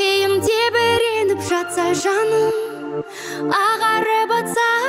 кетейін тебіреніп жатса жаным? Ағарып атса